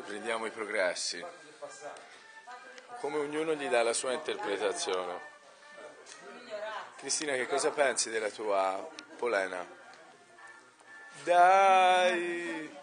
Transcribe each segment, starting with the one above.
vediamo i progressi, come ognuno gli dà la sua interpretazione. Cristina, che cosa pensi della tua polena? Dai!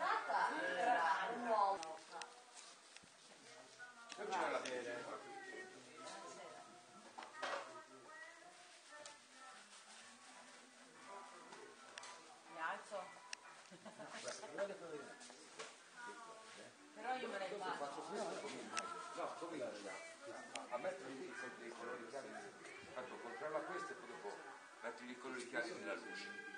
Dopo metti i colori chiari nella luce.